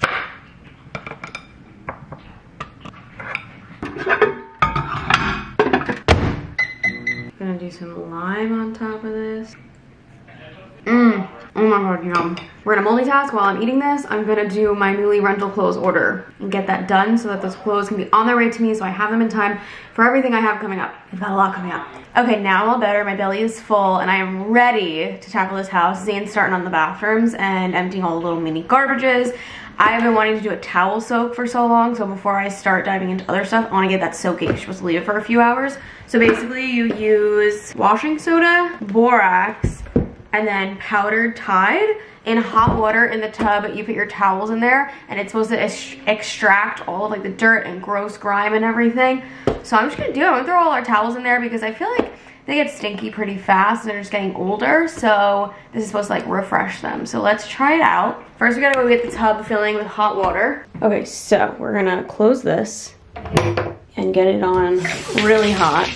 Gonna do some lime on top of this. Mmm. Oh my god, yum. We're gonna multitask while I'm eating this. I'm gonna do my Nuuly rental clothes order and get that done so that those clothes can be on their way to me so I have them in time for everything I have coming up. I've got a lot coming up. Okay, now I'm all better. My belly is full and I am ready to tackle this house. Zane's starting on the bathrooms and emptying all the little mini garbages. I've been wanting to do a towel soak for so long, so before I start diving into other stuff, I wanna get that soaking. You're supposed to leave it for a few hours. So basically you use washing soda, borax, and then powdered tide in hot water in the tub you put your towels in there and it's supposed to ex- extract all of like the dirt and gross grime and everything. So i'm just gonna do it. I'm gonna throw all our towels in there because i feel like they get stinky pretty fast and they're just getting older. So this is supposed to like refresh them. So let's try it out. First we gotta go get the tub filling with hot water. Okay so we're gonna close this and get it on really hot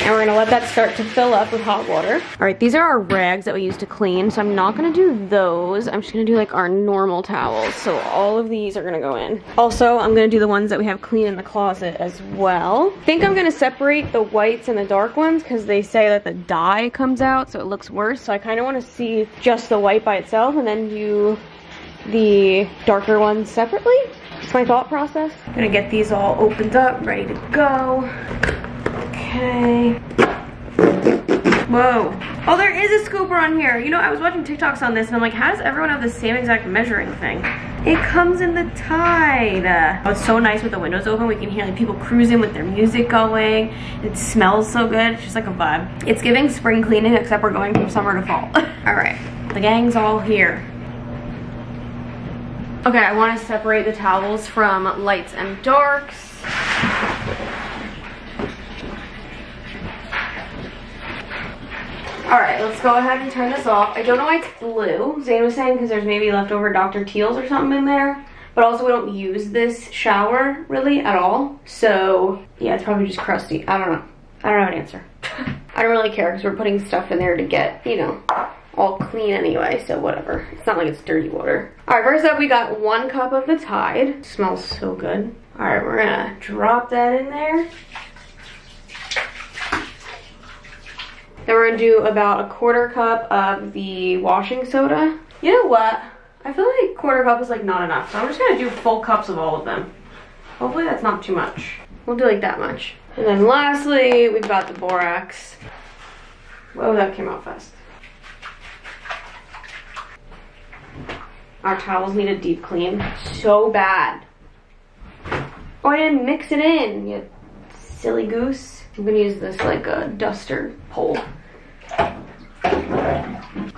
and we're gonna let that start to fill up with hot water. All right, these are our rags that we use to clean. So I'm not gonna do those. I'm just gonna do like our normal towels. So all of these are gonna go in. Also, I'm gonna do the ones that we have clean in the closet as well. I think I'm gonna separate the whites and the dark ones because they say that the dye comes out so it looks worse. So I kinda wanna see just the white by itself and then do the darker ones separately. It's my thought process. Gonna get these all opened up, ready to go. Okay. Whoa. Oh, there is a scooper on here. You know, I was watching TikToks on this and I'm like, how does everyone have the same exact measuring thing? It comes in the Tide. Oh, it's so nice with the windows open. We can hear like people cruising with their music going. It smells so good. It's just like a vibe. It's giving spring cleaning except we're going from summer to fall. all right, the gang's all here. Okay, I want to separate the towels from lights and darks. All right, let's go ahead and turn this off. I don't know why it's blue. Zane was saying because there's maybe leftover Dr. Teal's or something in there. But also we don't use this shower really at all. So yeah, it's probably just crusty. I don't know. I don't have an answer. I don't really care because we're putting stuff in there to get, you know, all clean anyway, so whatever. It's not like it's dirty water. All right, first up we got one cup of the Tide. smells so good. All right, we're gonna drop that in there. Then we're gonna do about a quarter cup of the washing soda. You know what? I feel like quarter cup is like not enough, so I'm just gonna do full cups of all of them. Hopefully that's not too much. We'll do like that much. And then lastly, we've got the borax. Whoa, that came out fast. Our towels need a deep clean so bad. Oh, I didn't mix it in, you silly goose. I'm gonna use this like a duster pole.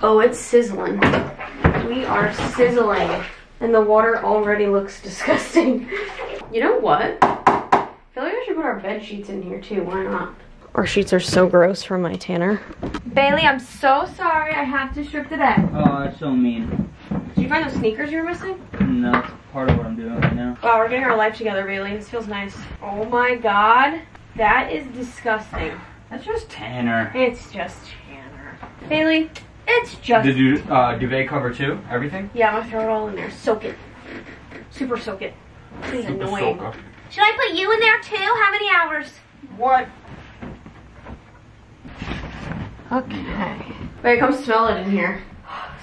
Oh, it's sizzling. We are sizzling. And the water already looks disgusting. You know what? I feel like I should put our bed sheets in here too. Why not? Our sheets are so gross from my tanner. Bailey, I'm so sorry. I have to strip the bed. Oh, that's so mean. Did you find those sneakers you were missing? No, that's part of what I'm doing right now. Wow, we're getting our life together, Bailey. This feels nice. Oh my god. That is disgusting. That's just Tanner. It's just Tanner. Haley, it's just. Did you uh, duvet cover too? Everything? Yeah, I'm gonna throw it all in there. Soak it. Super soak it. It's annoying. Soaker. Should I put you in there too? How many hours? What? Okay. Wait, come smell it in here.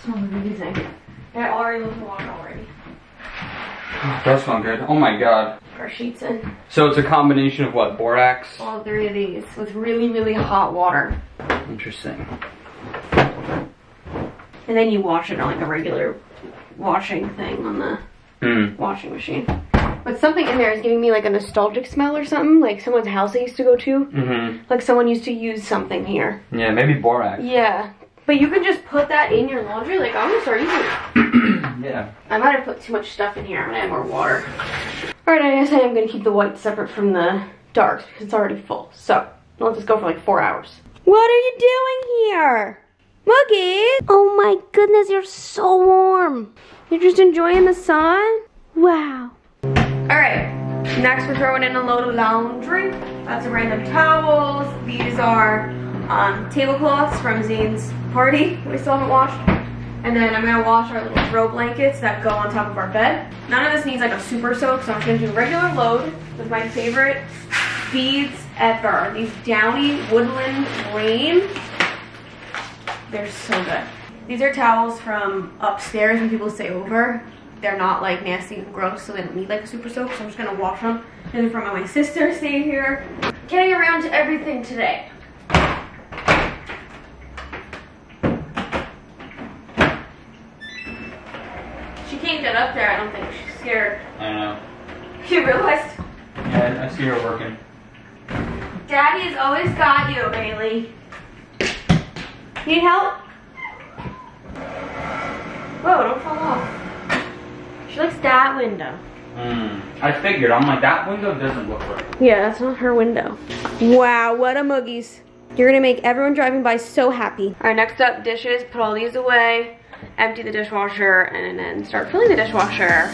It smells amazing. I already love the water already. That smells good. Oh my god. Our sheets in. So it's a combination of what? Borax? All three of these with really, really hot water. Interesting. And then you wash it on like a regular washing thing on the Hmm. washing machine. But something in there is giving me like a nostalgic smell or something, like someone's house I used to go to. Mm-hmm. Like someone used to use something here. Yeah, maybe borax. Yeah. But you can just put that in your laundry. Like, I'm gonna start using it. Yeah. I might have put too much stuff in here. I'm gonna add more water. Alright, I guess I am gonna keep the white separate from the darks because it's already full. So, let's just go for like four hours. What are you doing here? Muggy! Oh my goodness, you're so warm. You're just enjoying the sun? Wow. Alright, next we're throwing in a load of laundry. Got some random towels. These are um, tablecloths from Zane's party we still haven't washed. And then I'm gonna wash our little throw blankets that go on top of our bed. None of this needs like a super soak, so I'm just gonna do regular load with my favorite beads ever. These Downy Woodland Rain. They're so good. These are towels from upstairs when people stay over. They're not like nasty and gross, so they don't need like a super soak, so I'm just gonna wash them. And then from my sister staying here. Getting around to everything today. She can't get up there, I don't think. She's scared. I know. You realized? Yeah, I see her working. Daddy has always got you, Bailey. Need help? Whoa, don't fall off. She likes that window. Hmm. I figured. I'm like, that window doesn't look right. Yeah, that's not her window. Wow, what a muggies. You're gonna make everyone driving by so happy. All right, next up, dishes. Put all these away, empty the dishwasher, and then start filling the dishwasher.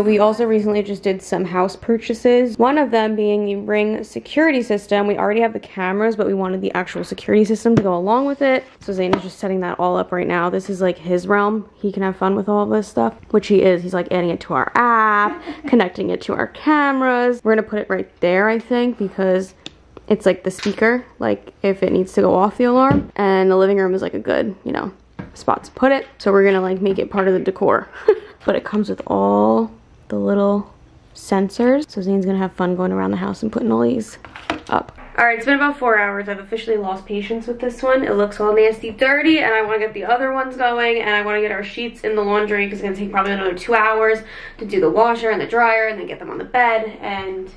So we also recently just did some house purchases. One of them being the Ring security system. We already have the cameras, but we wanted the actual security system to go along with it. So Zane is just setting that all up right now. This is like his realm. He can have fun with all this stuff, which he is. He's like adding it to our app, connecting it to our cameras. We're gonna put it right there, I think, because it's like the speaker, like if it needs to go off the alarm. And the living room is like a good, you know, spot to put it. So we're gonna like make it part of the decor. but it comes with all the little sensors. So Zane's gonna have fun going around the house and putting all these up. All right, it's been about four hours. I've officially lost patience with this one. It looks all nasty dirty and I wanna get the other ones going and I wanna get our sheets in the laundry because it's gonna take probably another two hours to do the washer and the dryer and then get them on the bed and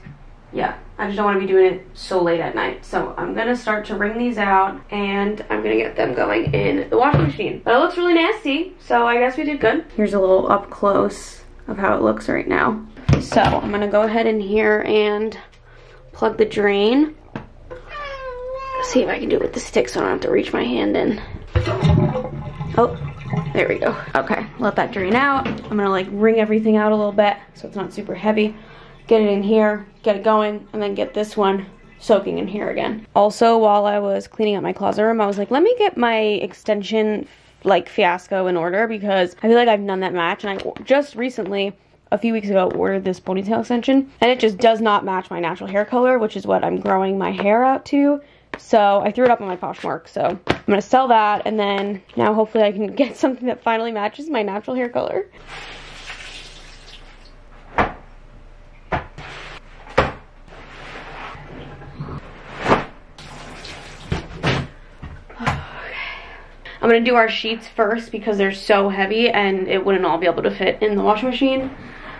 yeah, I just don't want to be doing it so late at night. So I'm gonna start to wring these out and I'm gonna get them going in the washing machine. But it looks really nasty, so I guess we did good. Here's a little up close of how it looks right now. So I'm gonna go ahead in here and plug the drain. See if I can do it with the stick so I don't have to reach my hand in. Oh, there we go. Okay, let that drain out. I'm gonna like wring everything out a little bit so it's not super heavy get it in here, get it going, and then get this one soaking in here again. Also, while I was cleaning up my closet room, I was like, let me get my extension like fiasco in order because I feel like I've none that match. And I just recently a few weeks ago ordered this ponytail extension. And it just does not match my natural hair color which is what I'm growing my hair out to. So I threw it up on my Poshmark. So I'm gonna sell that. And then now hopefully I can get something that finally matches my natural hair color I'm gonna do our sheets first because they're so heavy and it wouldn't all be able to fit in the washing machine.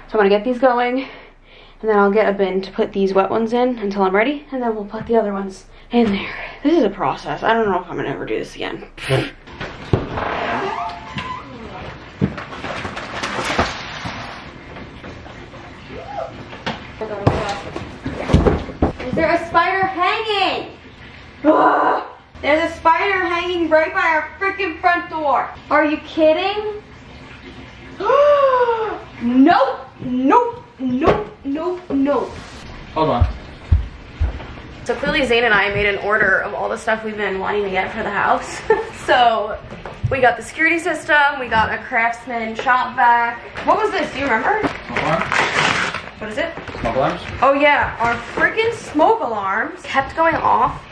So I'm gonna get these going and then I'll get a bin to put these wet ones in until I'm ready and then we'll put the other ones in there. This is a process. I don't know if I'm gonna ever do this again. Is there a spider hanging? Ugh. There's a spider hanging right by our freaking front door. Are you kidding? nope, nope, nope, nope, nope. Hold on. So clearly Zane and I made an order of all the stuff we've been wanting to get for the house. so we got the security system, we got a craftsman shop vac. What was this, do you remember? Smoke alarm? What is it? Smoke alarms? Oh yeah, our freaking smoke alarms kept going off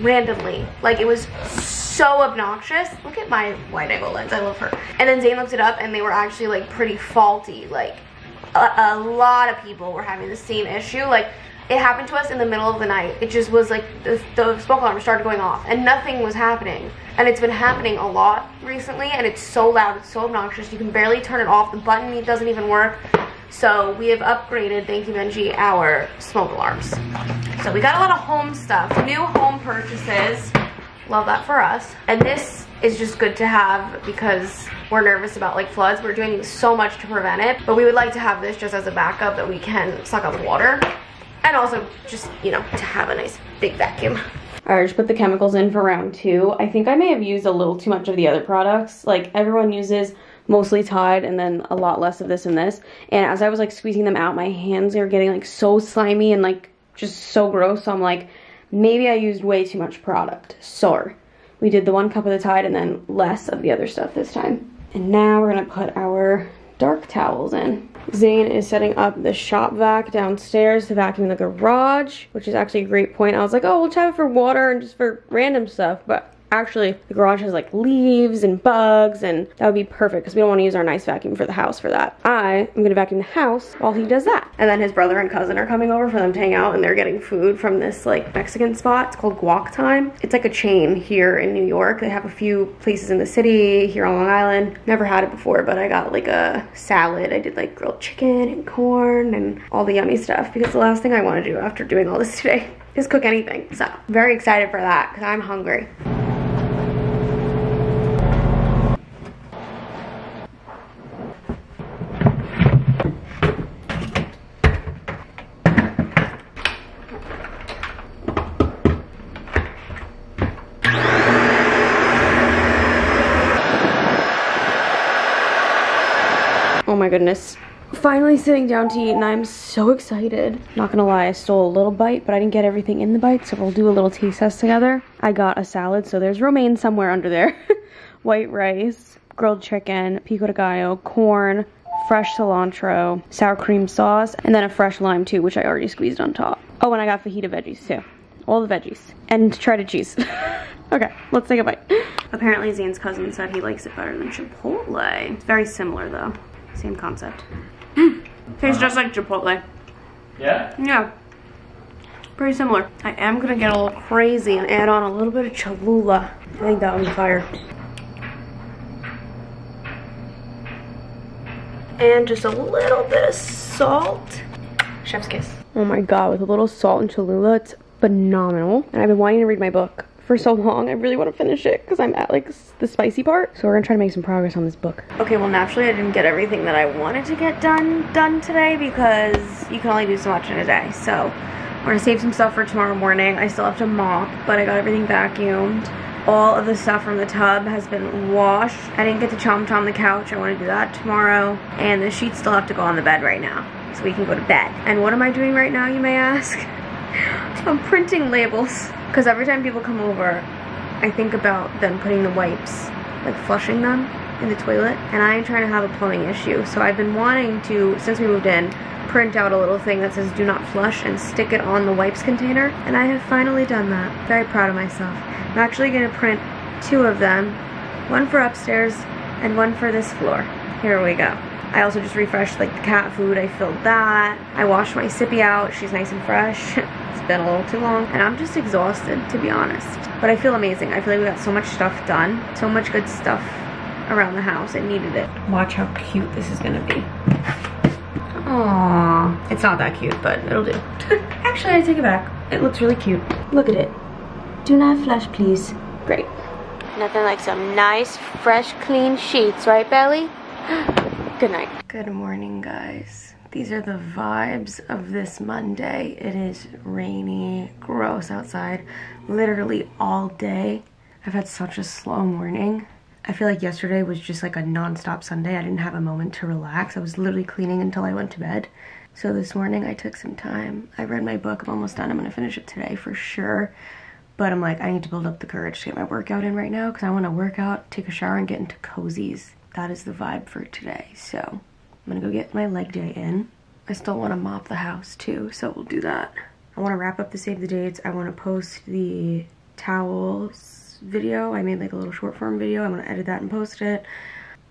randomly. Like it was so obnoxious. Look at my wide angle lens, I love her. And then Zane looked it up and they were actually like pretty faulty. Like a, a lot of people were having the same issue. Like it happened to us in the middle of the night. It just was like the, the smoke alarm started going off and nothing was happening. And it's been happening a lot recently and it's so loud, it's so obnoxious. You can barely turn it off. The button doesn't even work. So we have upgraded, thank you Benji, our smoke alarms. So we got a lot of home stuff, new home purchases. Love that for us. And this is just good to have because we're nervous about like floods. We're doing so much to prevent it, but we would like to have this just as a backup that we can suck up water. And also just, you know, to have a nice big vacuum. All right, just put the chemicals in for round two. I think I may have used a little too much of the other products. Like everyone uses mostly Tide and then a lot less of this and this. And as I was like squeezing them out, my hands are getting like so slimy and like just so gross. So I'm like, maybe I used way too much product. So We did the one cup of the Tide and then less of the other stuff this time. And now we're gonna put our dark towels in. Zane is setting up the shop vac downstairs to vacuum the garage, which is actually a great point. I was like, oh, we'll have it for water and just for random stuff, but actually the garage has like leaves and bugs and that would be perfect because we don't want to use our nice vacuum for the house for that. I am gonna vacuum the house while he does that. And then his brother and cousin are coming over for them to hang out and they're getting food from this like Mexican spot. It's called Guac Time. It's like a chain here in New York. They have a few places in the city here on Long Island. Never had it before, but I got like a salad. I did like grilled chicken and corn and all the yummy stuff because the last thing I want to do after doing all this today is cook anything. So very excited for that because I'm hungry. Goodness. Finally sitting down to eat and I'm so excited. Not gonna lie, I stole a little bite, but I didn't get everything in the bite, so we'll do a little taste test together. I got a salad, so there's romaine somewhere under there. White rice, grilled chicken, pico de gallo, corn, fresh cilantro, sour cream sauce, and then a fresh lime too, which I already squeezed on top. Oh, and I got fajita veggies too. All the veggies. And shredded cheese. okay, let's take a bite. Apparently Zane's cousin said he likes it better than Chipotle. It's very similar though. Same concept. Mm. Tastes just like Chipotle. Yeah? Yeah. Pretty similar. I am gonna get a little crazy and add on a little bit of Cholula. I think that would be fire. And just a little bit of salt. Chef's kiss. Oh my god, with a little salt and Cholula, it's phenomenal. And I've been wanting to read my book for so long. I really want to finish it because I'm at like the spicy part. So we're gonna try to make some progress on this book. Okay, well naturally I didn't get everything that I wanted to get done done today because you can only do so much in a day. So we're gonna save some stuff for tomorrow morning. I still have to mop, but I got everything vacuumed. All of the stuff from the tub has been washed. I didn't get to chom chom the couch. I want to do that tomorrow. And the sheets still have to go on the bed right now. So we can go to bed. And what am I doing right now, you may ask? I'm printing labels. Because every time people come over, I think about them putting the wipes like flushing them in the toilet, and I'm trying to have a plumbing issue. So I've been wanting to, since we moved in, print out a little thing that says do not flush and stick it on the wipes container, and I have finally done that. Very proud of myself. I'm actually gonna print two of them, one for upstairs and one for this floor. Here we go. I also just refreshed like the cat food. I filled that. I washed my sippy out. She's nice and fresh. it's been a little too long. And I'm just exhausted, to be honest. But I feel amazing. I feel like we got so much stuff done. So much good stuff around the house. I needed it. Watch how cute this is gonna be. Aww. It's not that cute, but it'll do. Actually, I take it back. It looks really cute. Look at it. Do not flush, please. Great. Nothing like some nice, fresh, clean sheets, right, Belly? Good night. Good morning, guys. These are the vibes of this Monday. It is rainy, gross outside, literally all day. I've had such a slow morning. I feel like yesterday was just like a non-stop Sunday. I didn't have a moment to relax. I was literally cleaning until I went to bed. So this morning I took some time. I read my book. I'm almost done. I'm gonna finish it today for sure. But I'm like, I need to build up the courage to get my workout in right now because I want to work out, take a shower, and get into cozies. That is the vibe for today. So I'm gonna go get my leg day in. I still want to mop the house too, so we'll do that. I want to wrap up the save the dates. I want to post the towels video. I made like a little short form video. I want to edit that and post it.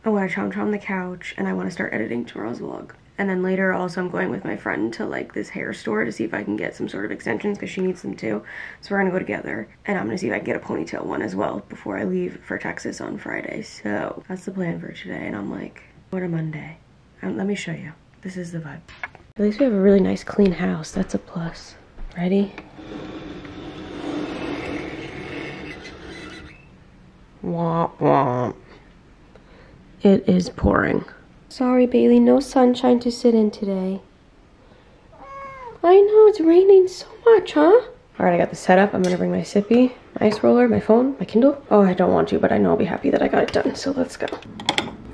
I want to chomp on the couch and I want to start editing tomorrow's vlog. And then later also I'm going with my friend to like this hair store to see if I can get some sort of extensions because she needs them too. So we're gonna go together and I'm gonna see if I can get a ponytail one as well before I leave for Texas on Friday. So that's the plan for today. And I'm like, what a Monday. Um, let me show you. This is the vibe. At least we have a really nice clean house. That's a plus. Ready? Womp womp. It is pouring. Sorry, Bailey, no sunshine to sit in today. I know, it's raining so much, huh? All right, I got the setup. I'm gonna bring my sippy, my ice roller, my phone, my Kindle. Oh, I don't want to, but I know I'll be happy that I got it done, so let's go.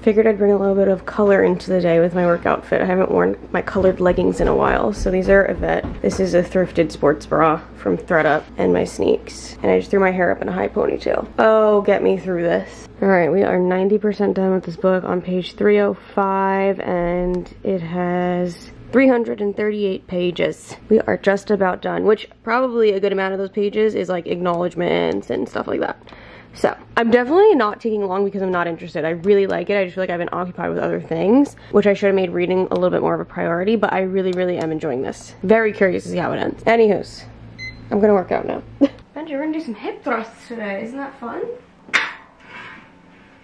Figured I'd bring a little bit of color into the day with my work outfit. I haven't worn my colored leggings in a while. So these are Yvette. This is a thrifted sports bra from ThredUp and my sneaks. And I just threw my hair up in a high ponytail. Oh, get me through this. All right, we are 90% done with this book on page 305 and it has 338 pages. We are just about done, which probably a good amount of those pages is like acknowledgments and stuff like that. So, I'm definitely not taking long because I'm not interested. I really like it. I just feel like I've been occupied with other things, which I should have made reading a little bit more of a priority, but I really, really am enjoying this. Very curious to see how it ends. Anywho's, I'm gonna work out now. Benji, we're gonna do some hip thrusts today. Isn't that fun?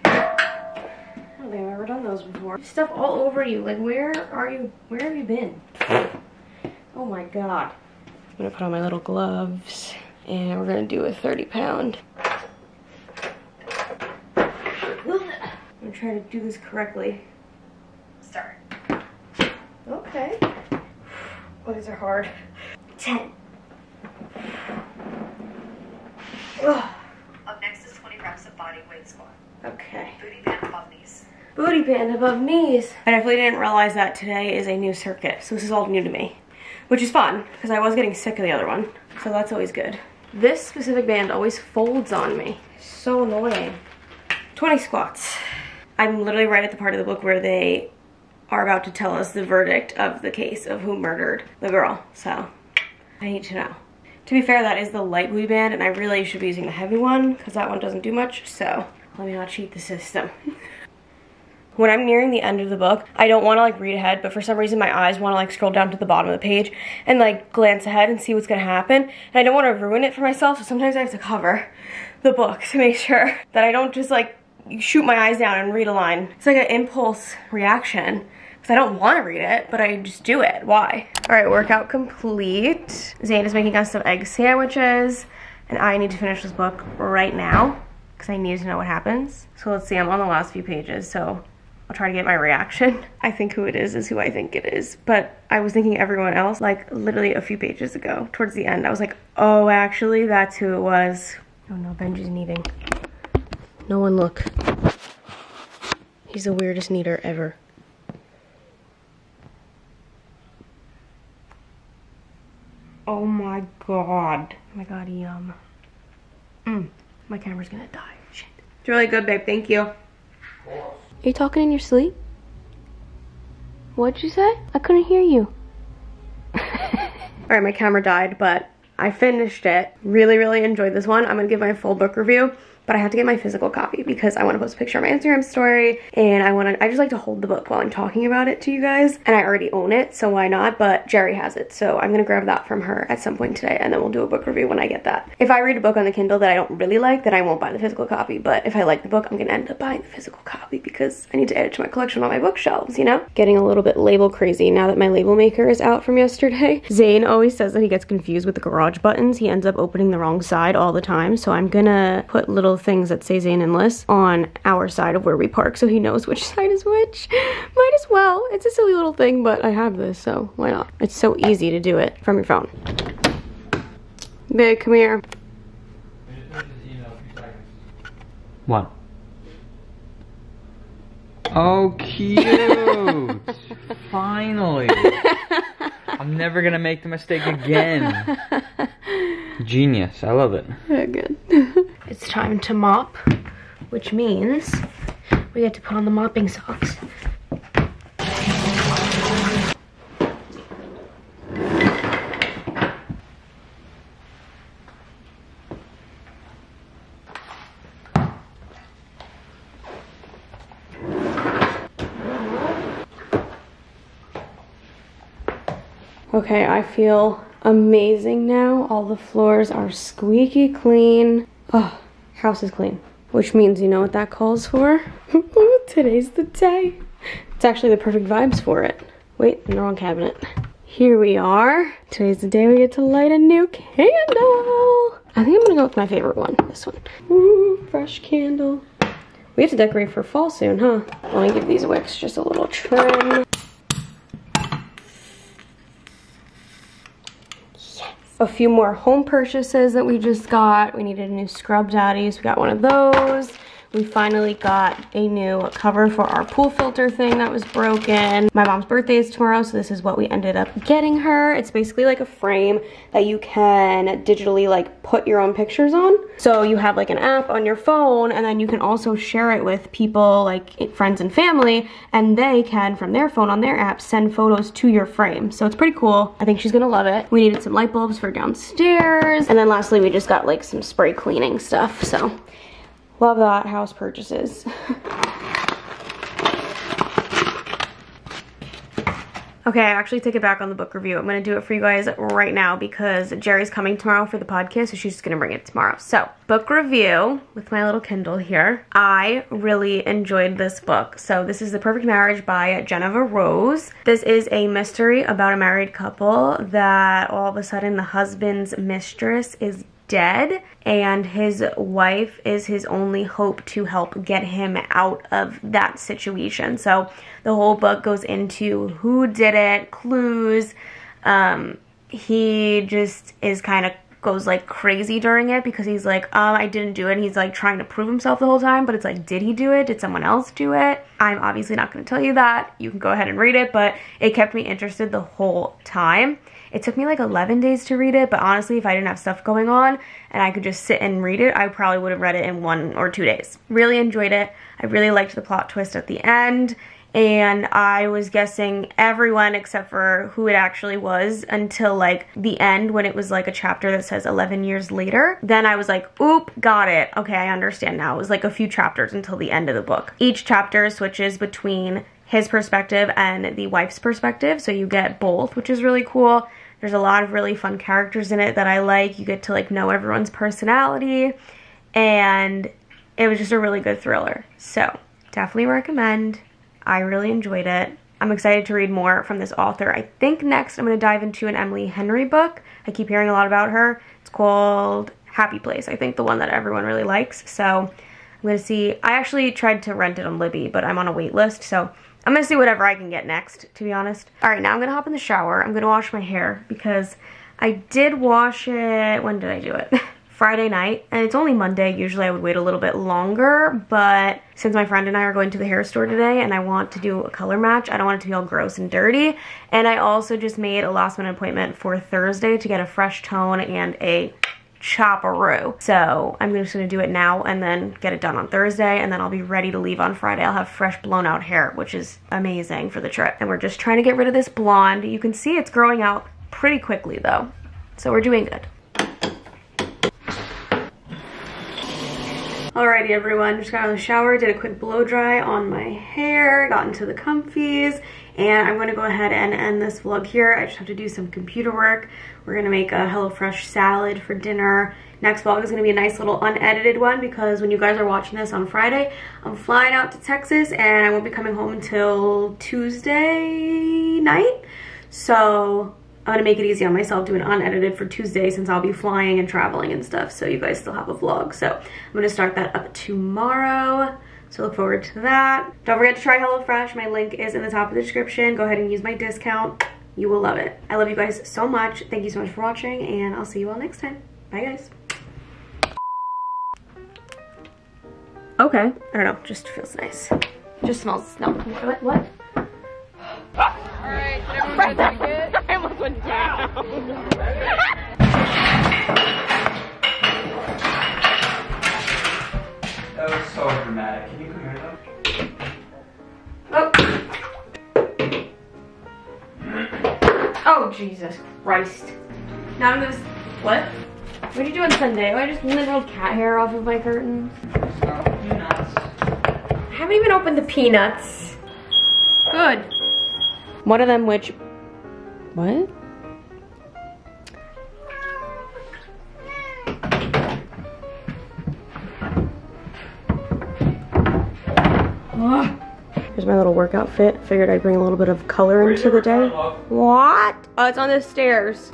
Oh, I don't think I've ever done those before. Stuff all over you. Like, where are you? Where have you been? Oh my god. I'm gonna put on my little gloves and we're gonna do a 30 pound. I'm gonna try to do this correctly. Start. Okay. Oh, these are hard. 10. Ugh. Up next is 20 reps of body weight squat. Okay. Booty band above knees. Booty band above knees. I definitely didn't realize that today is a new circuit, so this is all new to me. Which is fun, because I was getting sick of the other one, so that's always good. This specific band always folds on me. So annoying. 20 squats. I'm literally right at the part of the book where they are about to tell us the verdict of the case of who murdered the girl, so I need to know. To be fair, that is the light booty band, and I really should be using the heavy one, because that one doesn't do much, so let me not cheat the system. when I'm nearing the end of the book, I don't want to like read ahead, but for some reason my eyes want to like scroll down to the bottom of the page and like glance ahead and see what's going to happen. And I don't want to ruin it for myself, so sometimes I have to cover the book to make sure that I don't just like shoot my eyes down and read a line. It's like an impulse reaction because I don't want to read it, but I just do it. Why? All right, workout complete. Zane is making us some egg sandwiches and I need to finish this book right now because I need to know what happens. So let's see, I'm on the last few pages, so I'll try to get my reaction. I think who it is is who I think it is, but I was thinking everyone else like literally a few pages ago towards the end. I was like, oh, actually, that's who it was. Oh no, Benji's kneading. No one look. He's the weirdest kneader ever. Oh my god. Oh my god, yum. Mm, my camera's gonna die. Shit. It's really good, babe. Thank you. Are you talking in your sleep? What'd you say? I couldn't hear you. Alright, my camera died, but I finished it. Really, really enjoyed this one. I'm gonna give my full book review, but I have to get my physical copy because I want to post a picture on my Instagram story and I want to, I just like to hold the book while I'm talking about it to you guys. And I already own it, so why not? But Jerry has it, so I'm gonna grab that from her at some point today and then we'll do a book review when I get that. If I read a book on the Kindle that I don't really like, then I won't buy the physical copy. But if I like the book, I'm gonna end up buying the physical copy because I need to add it to my collection on my bookshelves, you know? Getting a little bit label crazy now that my label maker is out from yesterday. Zane always says that he gets confused with the garage buttons. He ends up opening the wrong side all the time. So I'm gonna put little things that say Zane and Liz on our side of where we park so he knows which side is which. Might as well. It's a silly little thing, but I have this, so why not? It's so easy to do it from your phone. Babe, come here. What? Oh, cute! Finally! I'm never gonna make the mistake again. Genius. I love it. Yeah, good. it's time to mop, which means we get to put on the mopping socks. Okay, I feel amazing now. All the floors are squeaky clean. Oh, house is clean. Which means you know what that calls for? Today's the day. It's actually the perfect vibes for it. Wait, in the wrong cabinet. Here we are. Today's the day we get to light a new candle. I think I'm gonna go with my favorite one, this one. Ooh, fresh candle. We have to decorate for fall soon, huh? Let me give these wicks just a little trim. A few more home purchases that we just got. We needed a new scrub daddy, so we got one of those. We finally got a new cover for our pool filter thing that was broken. My mom's birthday is tomorrow, so this is what we ended up getting her. It's basically like a frame that you can digitally like put your own pictures on. So you have like an app on your phone and then you can also share it with people like friends and family and they can from their phone on their app send photos to your frame. So it's pretty cool. I think she's gonna love it. We needed some light bulbs for downstairs. And then lastly, we just got like some spray cleaning stuff. So Love that house purchases. Okay, I actually take it back on the book review. I'm going to do it for you guys right now because Jerry's coming tomorrow for the podcast, so she's just going to bring it tomorrow. So, book review with my little Kindle here. I really enjoyed this book. So, this is The Perfect Marriage by Jeneva Rose. This is a mystery about a married couple that all of a sudden the husband's mistress is dead and his wife is his only hope to help get him out of that situation. So the whole book goes into who did it, clues. Um, he just is kind of goes like crazy during it because he's like, um, I didn't do it. And he's like trying to prove himself the whole time, but it's like, did he do it? Did someone else do it? I'm obviously not going to tell you that. You can go ahead and read it, but it kept me interested the whole time. It took me like 11 days to read it, but honestly, if I didn't have stuff going on and I could just sit and read it, I probably would have read it in one or two days. Really enjoyed it. I really liked the plot twist at the end and I was guessing everyone except for who it actually was until like the end when it was like a chapter that says 11 years later. Then I was like, oop, got it. Okay, I understand now. It was like a few chapters until the end of the book. Each chapter switches between his perspective and the wife's perspective, so you get both, which is really cool. There's a lot of really fun characters in it that I like. You get to like know everyone's personality and it was just a really good thriller. So, definitely recommend. I really enjoyed it. I'm excited to read more from this author. I think next I'm going to dive into an Emily Henry book. I keep hearing a lot about her. It's called Happy Place. I think the one that everyone really likes. So I'm going to see. I actually tried to rent it on Libby, but I'm on a wait list. So I'm to see whatever I can get next, to be honest. All right, now I'm to hop in the shower. I'm to wash my hair because I did wash it. When did I do it? Friday night, and it's only Monday. Usually I would wait a little bit longer, but since my friend and I are going to the hair store today and I want to do a color match, I don't want it to be all gross and dirty. And I also just made a last minute appointment for Thursday to get a fresh tone and a chopperoo. So I'm just gonna do it now and then get it done on Thursday and then I'll be ready to leave on Friday. I'll have fresh blown out hair, which is amazing for the trip. And we're just trying to get rid of this blonde. You can see it's growing out pretty quickly though. So we're doing good. Alrighty everyone, just got out of the shower, did a quick blow dry on my hair, got into the comfies, and I'm gonna go ahead and end this vlog here. I just have to do some computer work. We're gonna make a HelloFresh salad for dinner. Next vlog is gonna be a nice little unedited one because when you guys are watching this on Friday, I'm flying out to Texas and I won't be coming home until Tuesday night. So I'm gonna make it easy on myself, do an unedited for Tuesday since I'll be flying and traveling and stuff. So you guys still have a vlog. So I'm gonna start that up tomorrow. So look forward to that. Don't forget to try HelloFresh. My link is in the top of the description. Go ahead and use my discount. You will love it. I love you guys so much. Thank you so much for watching and I'll see you all next time. Bye guys. Okay. I don't know, just feels nice. Just smells, no, what, what? Alright, everyone gonna take it. I almost went down. That was so dramatic. Can you come here though? Oh. Oh, Jesus Christ. Now I'm gonna, what? What are you doing Sunday? Oh, I just literally cat hair off of my curtains. I haven't even opened the peanuts. Good. One of them which, what? Ugh. Here's my little workout fit. Figured I'd bring a little bit of color into the day. What? Oh, it's on the stairs.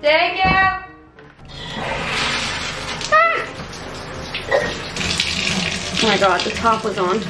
Thank you. Ah. Oh my god, the top was on.